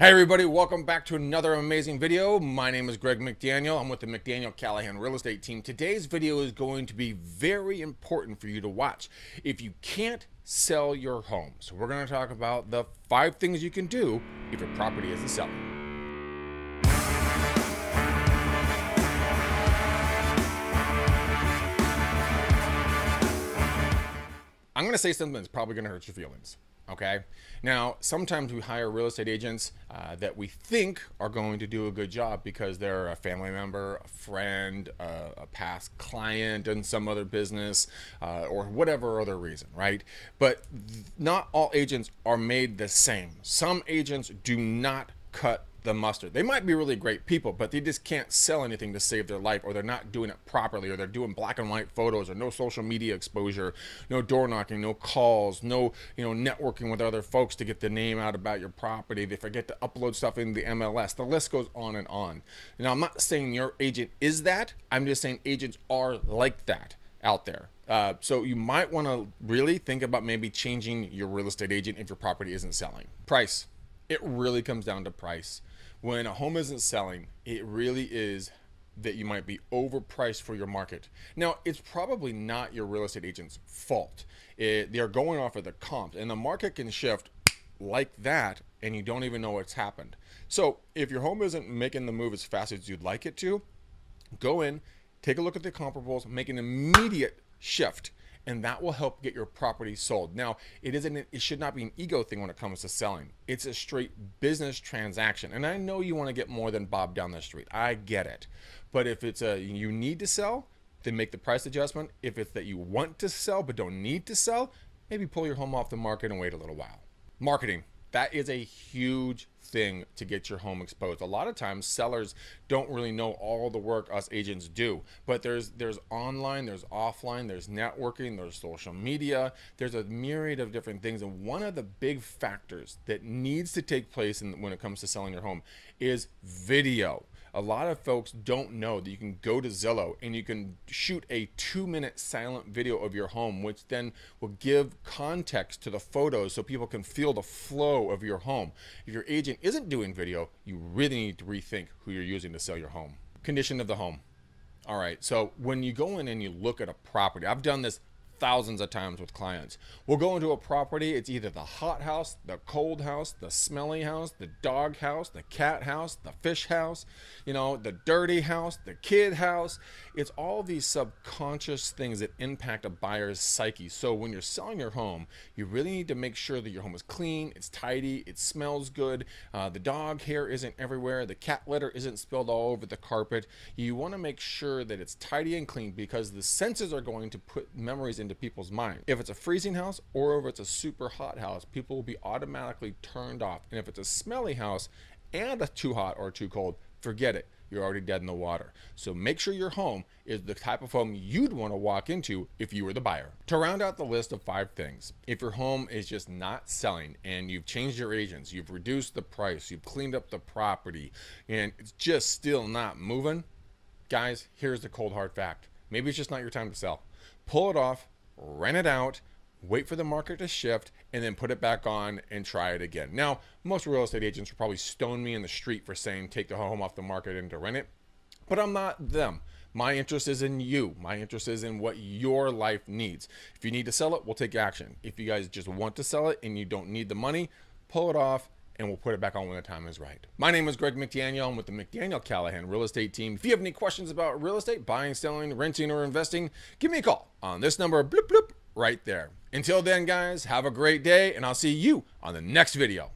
Hey everybody, welcome back to another amazing video. My name is Greg McDaniel. I'm with the McDaniel Callahan Real Estate Team. Today's video is going to be very important for you to watch. If you can't sell your home, so we're going to talk about the five things you can do if your property isn't selling. I'm going to say something that's probably going to hurt your feelings. Okay. Now, sometimes we hire real estate agents uh, that we think are going to do a good job because they're a family member, a friend, uh, a past client in some other business, uh, or whatever other reason, right? But not all agents are made the same. Some agents do not cut the mustard. They might be really great people, but they just can't sell anything to save their life, or they're not doing it properly, or they're doing black and white photos, or no social media exposure, no door knocking, no calls, no you know networking with other folks to get the name out about your property. They forget to upload stuff in the MLS. The list goes on and on. Now, I'm not saying your agent is that. I'm just saying agents are like that out there. Uh, so you might want to really think about maybe changing your real estate agent if your property isn't selling. Price. It really comes down to price when a home isn't selling, it really is that you might be overpriced for your market. Now, it's probably not your real estate agent's fault. It, they're going off of the comps, and the market can shift like that, and you don't even know what's happened. So, if your home isn't making the move as fast as you'd like it to, go in, take a look at the comparables, make an immediate shift and that will help get your property sold. Now, it isn't it should not be an ego thing when it comes to selling. It's a straight business transaction. And I know you want to get more than Bob down the street. I get it. But if it's a you need to sell, then make the price adjustment. If it's that you want to sell but don't need to sell, maybe pull your home off the market and wait a little while. Marketing. That is a huge thing to get your home exposed. A lot of times sellers don't really know all the work us agents do. But there's there's online, there's offline, there's networking, there's social media, there's a myriad of different things. And one of the big factors that needs to take place in, when it comes to selling your home is video a lot of folks don't know that you can go to Zillow and you can shoot a two minute silent video of your home, which then will give context to the photos so people can feel the flow of your home. If your agent isn't doing video, you really need to rethink who you're using to sell your home. Condition of the home. All right, so when you go in and you look at a property, I've done this thousands of times with clients. We'll go into a property, it's either the hot house, the cold house, the smelly house, the dog house, the cat house, the fish house, you know, the dirty house, the kid house. It's all these subconscious things that impact a buyer's psyche. So when you're selling your home, you really need to make sure that your home is clean, it's tidy, it smells good, uh, the dog hair isn't everywhere, the cat litter isn't spilled all over the carpet. You want to make sure that it's tidy and clean because the senses are going to put memories in into people's mind. If it's a freezing house or if it's a super hot house, people will be automatically turned off. And if it's a smelly house and a too hot or too cold, forget it. You're already dead in the water. So make sure your home is the type of home you'd want to walk into if you were the buyer. To round out the list of five things, if your home is just not selling and you've changed your agents, you've reduced the price, you've cleaned up the property, and it's just still not moving, guys, here's the cold hard fact. Maybe it's just not your time to sell. Pull it off, rent it out, wait for the market to shift, and then put it back on and try it again. Now, most real estate agents will probably stone me in the street for saying take the home off the market and to rent it, but I'm not them. My interest is in you. My interest is in what your life needs. If you need to sell it, we'll take action. If you guys just want to sell it and you don't need the money, pull it off and we'll put it back on when the time is right. My name is Greg McDaniel. I'm with the McDaniel Callahan Real Estate Team. If you have any questions about real estate, buying, selling, renting, or investing, give me a call on this number, bloop, bloop, right there. Until then, guys, have a great day, and I'll see you on the next video.